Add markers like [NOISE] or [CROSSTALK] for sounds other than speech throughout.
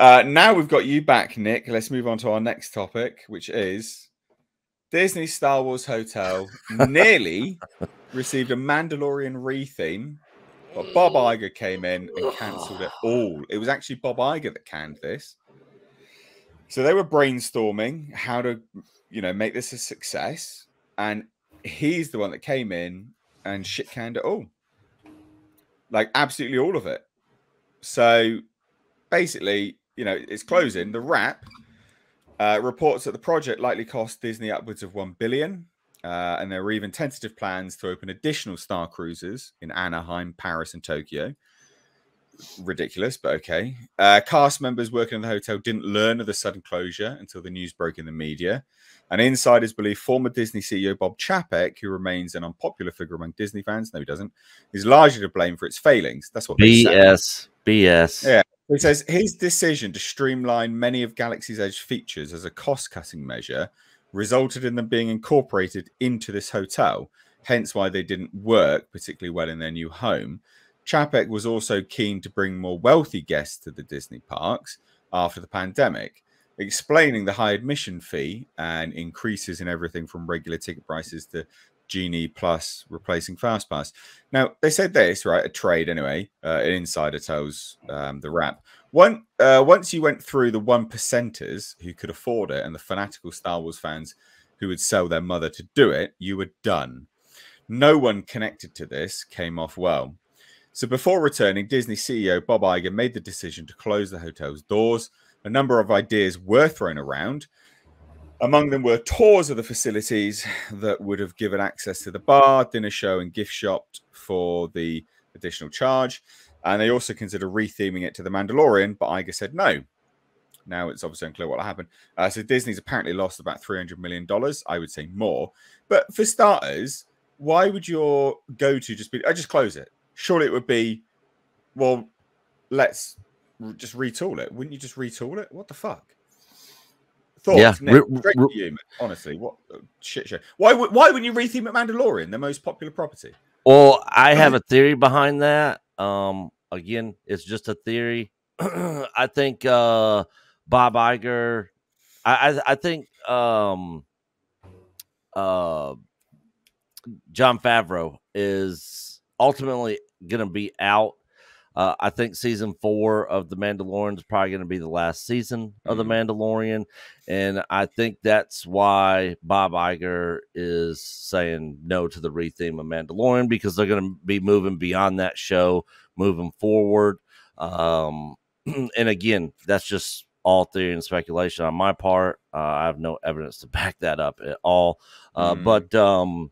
Uh, now we've got you back, Nick. Let's move on to our next topic, which is Disney Star Wars Hotel [LAUGHS] nearly received a Mandalorian retheme, but Bob Iger came in and cancelled it all. It was actually Bob Iger that canned this. So they were brainstorming how to, you know, make this a success, and he's the one that came in and shit canned it all, like absolutely all of it. So basically, you know, it's closing. TheWrap uh, reports that the project likely cost Disney upwards of one billion, uh, and there were even tentative plans to open additional Starcruisers in Anaheim, Paris, and Tokyo ridiculous, but okay. Uh, cast members working in the hotel didn't learn of the sudden closure until the news broke in the media. And insiders believe former Disney CEO Bob Chapek, who remains an unpopular figure among Disney fans, no, he doesn't, is largely to blame for its failings. That's what BS. BS. Yeah. He says his decision to streamline many of Galaxy's Edge features as a cost cutting measure resulted in them being incorporated into this hotel, hence why they didn't work particularly well in their new home. Chapek was also keen to bring more wealthy guests to the Disney parks after the pandemic, explaining the high admission fee and increases in everything from regular ticket prices to Genie Plus replacing FastPass. Now, they said this, right? A trade anyway. Uh, an insider tells um, TheWrap. One, uh, once you went through the one percenters who could afford it and the fanatical Star Wars fans who would sell their mother to do it, you were done. No one connected to this came off well. So before returning, Disney CEO Bob Iger made the decision to close the hotel's doors. A number of ideas were thrown around. Among them were tours of the facilities that would have given access to the bar, dinner show, and gift shop for the additional charge. And they also considered retheming it to The Mandalorian, but Iger said no. Now it's obviously unclear what will happen. Uh, so Disney's apparently lost about $300 million. I would say more. But for starters, why would your go to just be, I just close it? surely it would be, well, let's just retool it. Wouldn't you just retool it? What the fuck? Thoughts, yeah, Nick, re- re- you, honestly. What shit show? Why would why wouldn't you retheme it Mandalorian, the most popular property? Well, I have a theory behind that. Um, again, it's just a theory. [CLEARS THROAT] I think uh Bob Iger, I I, I think um uh Jon Favreau is ultimately going to be out. Uh, I think season four of The Mandalorian is probably going to be the last season of The mm-hmm. Mandalorian. And I think that's why Bob Iger is saying no to the retheme of Mandalorian because they're going to be moving beyond that show, moving forward. Um, [CLEARS THROAT] and again, that's just all theory and speculation on my part. Uh, I have no evidence to [LAUGHS] back that up at all. Uh, mm. But um,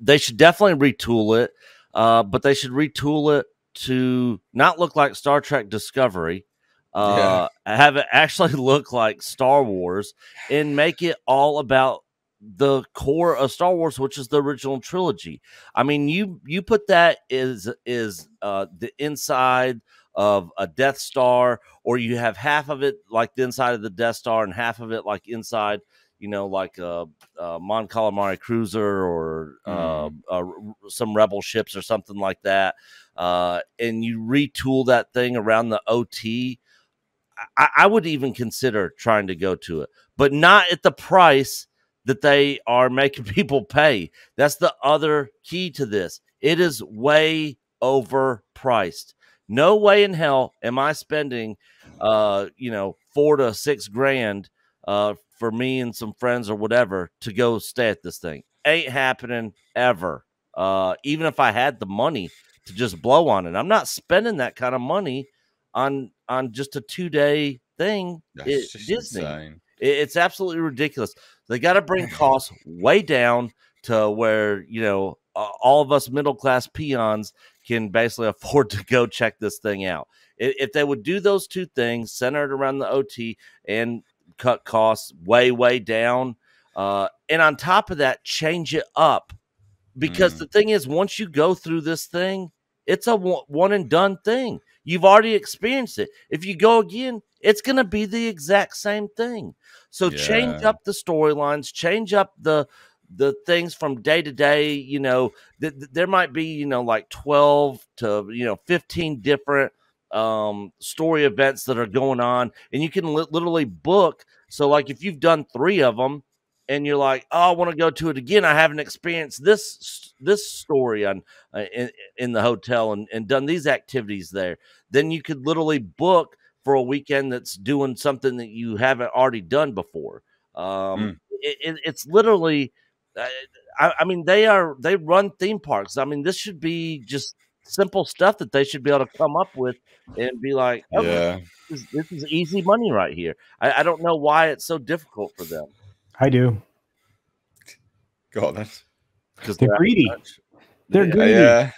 they should definitely retool it uh, but they should retool it to not look like Star Trek Discovery, uh, yeah. have it actually [LAUGHS] look like Star Wars, and make it all about the core of Star Wars, which is the original trilogy. I mean, you you put that is is uh, the inside of a Death Star, or you have half of it like the inside of the Death Star and half of it like inside you know, like a, a Mon Calamari cruiser or uh, mm. uh, uh, some Rebel ships or something like that, uh, and you retool that thing around the OT, I, I would even consider trying to go to it, but not at the price that they are [LAUGHS] making people pay. That's the other key to this. It is way overpriced. No way in hell am I spending, uh, you know, four to six grand uh, for me and some friends or whatever to go stay at this thing. Ain't happening ever. Uh, even if I had the money to just blow on it, I'm not spending that kind of money on on just a two day thing. Disney, it, it's absolutely ridiculous. They got to bring [SIGHS] costs way down to where you know uh, all of us middle class peons can basically afford to go check this thing out. If, if they would do those two things centered around the OT and cut costs way, way down. Uh, and on top of that, change it up. Because mm. the thing is, once you go through this thing, it's a one and done thing. You've already experienced it. If you go again, it's going to be the exact same thing. So yeah. change up the storylines, change up the the things from day to day. You know, th- th- there might be you know like twelve to you know fifteen different um, story events that are going on, and you can li- literally book. So, like, if you've done three of them, and you're like, "Oh, I want to go to it again," I haven't experienced this this story on uh, in, in the hotel and, and done these activities there. Then you could literally book for a weekend that's doing something that you haven't already done before. Um, mm. it, it, it's literally, uh, I, I mean, they are they run theme parks. I mean, this should be just simple stuff that they should be able to come up with and be like, oh, yeah, this is, this is, easy money right here. I, I, don't know why it's so difficult for them. I do. God, that's because they're, they're greedy. They're yeah, greedy. Yeah.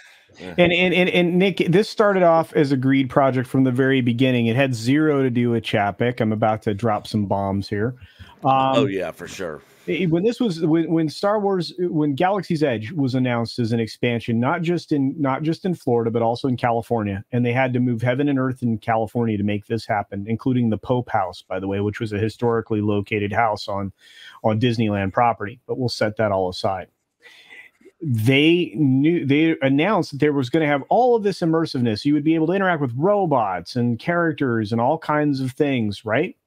And, and and and Nick, this started off as a greed project from the very beginning. It had zero to do with Chapek. I'm about to drop some bombs here. Um, oh yeah, for sure. When this was when, when Star Wars when Galaxy's Edge was announced as an expansion, not just in not just in Florida but also in California, and they had to move heaven and earth in California to make this happen, including the Pope House, by the way, which was a historically located house on on Disneyland property. But we'll set that all aside they knew they announced that there was going to have all of this immersiveness. You would be able to interact with robots and characters and all kinds of things, right?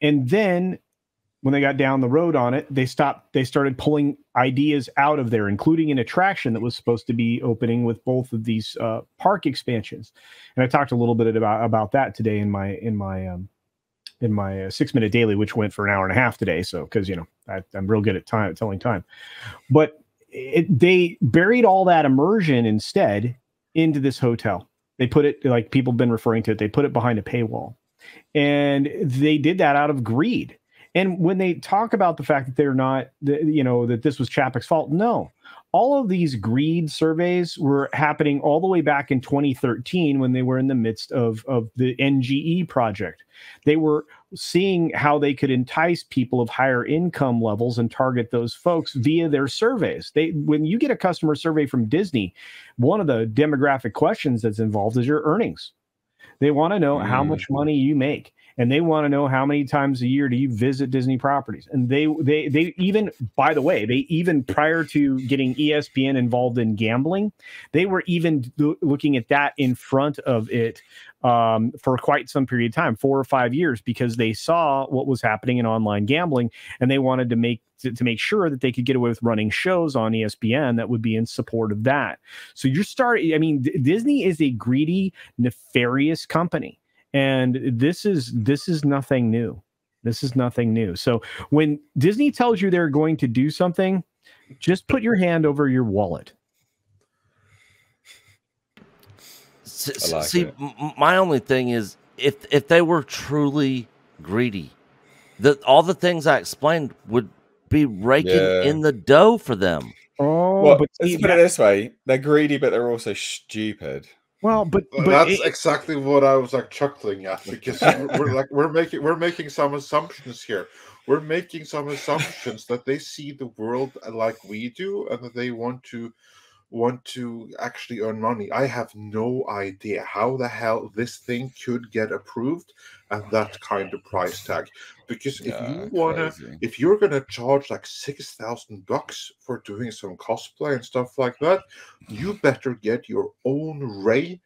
And then when they got down the road on it, they stopped, they started pulling ideas out of there, including an attraction that was supposed to be opening with both of these uh, park expansions. And I talked a little bit about about that today in my in my um, in my uh, six minute daily, which went for an hour and a half today. So because you know I, I'm real good at time telling time, but it, they buried all that immersion instead into this hotel. They put it like people have been referring to it. They put it behind a paywall, and they did that out of greed. And when they talk about the fact that they're not, you know, that this was Chapek's fault, no, all of these greed surveys were happening all the way back in 2013 when they were in the midst of, of the NGE project. They were seeing how they could entice people of higher income levels and target those folks via their surveys. They when you get a customer survey from Disney, one of the demographic questions that's involved is your earnings. They want to know mm. how much money you make and they want to know how many times a year do you visit Disney properties. And they they they even by the way, they even prior to getting ESPN involved in gambling, they were even looking at that in front of it um, for quite some period of time, four or five years, because they saw what was happening in online gambling, and they wanted to make to, to, make sure that they could get away with running shows on ESPN that would be in support of that. So you're starting. I mean, D- Disney is a greedy, nefarious company and this is this is nothing new. This is nothing new. So when disney tells you they're going to do something just put your hand over your wallet. Like see my only thing is if if they were truly greedy that all the things i explained would be raking yeah. in the dough for them. Oh well, but let's put it this way. They're greedy but they're also stupid well, but, but that's it, exactly what I was like chuckling at because we're like we're making we're making some assumptions here. We're making some assumptions that they see the world uh, like we do and that they want to want to actually earn money. I have no idea how the hell this thing could get approved at oh, that kind of price tag. Because if yeah, you wanna, crazy. if you're gonna charge like six thousand bucks for doing some cosplay and stuff like that, you [SIGHS] better get your own ray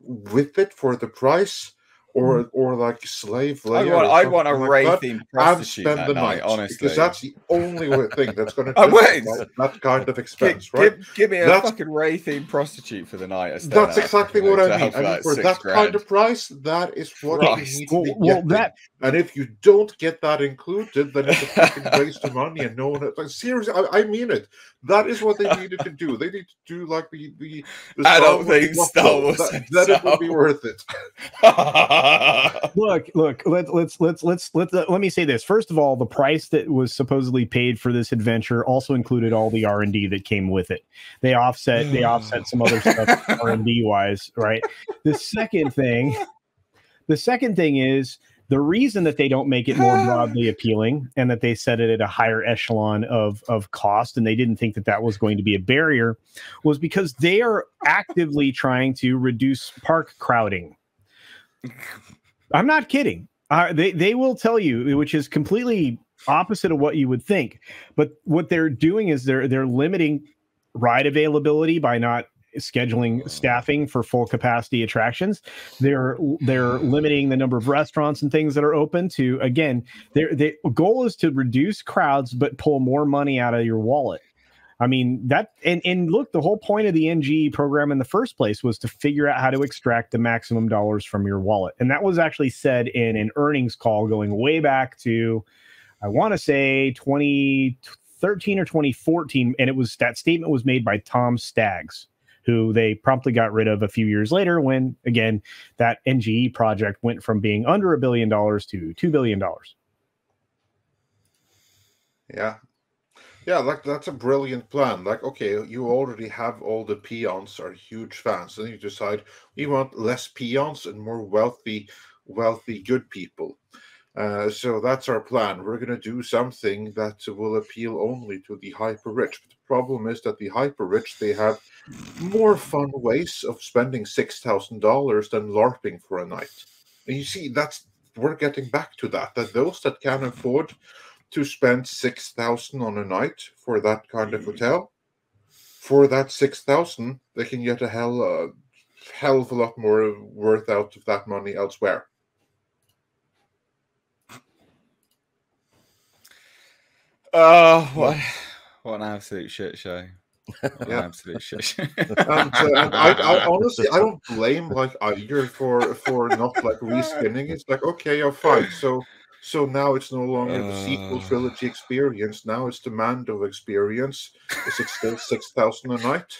with it for the price or mm. or like slave Leia. I want, I want a like Rey themed prostitute and spend the night, honestly, because that's the only thing that's going to that, that kind of expense, give, right? Give, give me a fucking Rey themed prostitute for the night. That's exactly what I mean. I mean, for that grand. kind of price, that is what Christ. you need to be well, that and if you don't get that included, then it's a fucking waste of money and no one. Like, seriously, I, I, mean it. That is what they needed to do. They need to do like the the. the [LAUGHS] I don't think Star Wars. That, that it would be worth it. [LAUGHS] look, look. Let, let's let's let's let's uh, let me say this. First of all, the price that was supposedly paid for this adventure also included all the R and D that came with it. They offset they offset some other stuff [SIGHS] R and D wise, right? The second thing, the second thing is the reason that they don't make it more broadly [SIGHS] appealing and that they set it at a higher echelon of, of cost and they didn't think that that was going to be a barrier was because they are actively trying to reduce park crowding. I'm not kidding. Uh, they, they will tell you, which is completely opposite of what you would think. But what they're doing is they're they're limiting ride availability by not scheduling staffing for full capacity attractions. They're they're limiting the number of restaurants and things that are open to again. Their the goal is to reduce crowds but pull more money out of your wallet. I mean that and and look, the whole point of the NGE program in the first place was to figure out how to extract the maximum dollars from your wallet, and that was actually said in an earnings call going way back to, I want to say 2013 or 2014, and it was that statement was made by Tom Staggs, who they promptly got rid of a few years later when again that NGE project went from being under a billion dollars to two billion dollars. Yeah. Yeah, like that's a brilliant plan. Like, okay, you already have all the peons are huge fans. and you decide we want less peons and more wealthy, wealthy, good people. Uh, so that's our plan. We're going to do something that will appeal only to the hyper rich. But the problem is that the hyper rich they have more fun ways of spending six thousand dollars than LARPing for a night. And you see, that's we're getting back to that. That those that can afford to spend six thousand on a night for that kind of hotel, for that six thousand, they can get a hell, uh, hell of a lot more worth out of that money elsewhere. Oh, what, what an absolute shit show. Yeah. an absolute shit show. And, uh, and I, I honestly, I don't blame like Iger for for not like [LAUGHS] respinning. It's like okay, you're fine. So so now it's no longer the sequel Uh. trilogy experience. Now it's the Mando experience. Is it still [LAUGHS] six thousand a night?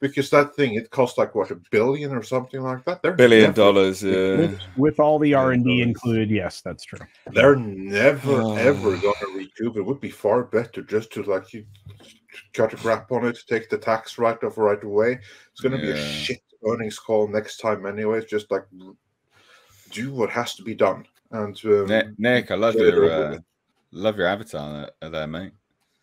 Because that thing it costs like what a billion or something like that. They're Billion never- dollars. Yeah. With, with all the R and D included, yes, that's true. They're never Oh. ever gonna recoup. It would be far better just to like you cut a crap on it, take the tax write off right away. It's gonna be a shit earnings call next time anyway. It's just like do what has to be done. And um, Nick, Nick, I love your uh, love your avatar there, there mate.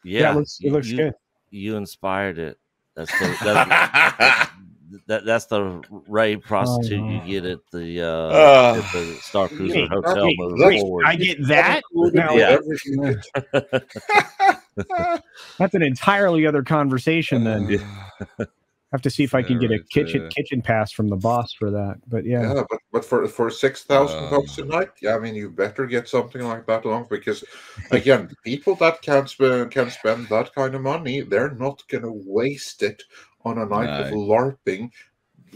Yeah, it looks, it you- looks you, good. You inspired it. That's the that's, [LAUGHS] that, that's the Rey prostitute you Oh. get at the uh, Oh. at the Star Cruiser Wait, Hotel wait, wait. I get that. Now, Yeah. [LAUGHS] [LAUGHS] That's an entirely other conversation. Then Uh, have to see if I can get a kitchen uh, kitchen pass from the boss for that. But yeah, yeah, but but for for six thousand Uh. bucks a night, yeah, I mean you better get something like that along because again, people that can spend can spend that kind of money, they're not gonna waste it on a night of LARPing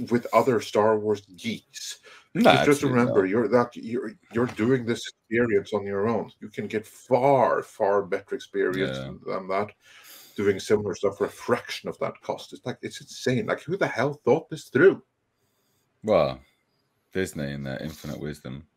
with other Star Wars geeks. no, Because just remember, not. you're that you're you're doing this experience on your own. You can get far far better experience Yeah. than that doing similar stuff for a fraction of that cost. It's like it's insane. Like who the hell thought this through? Well, Disney and their infinite wisdom.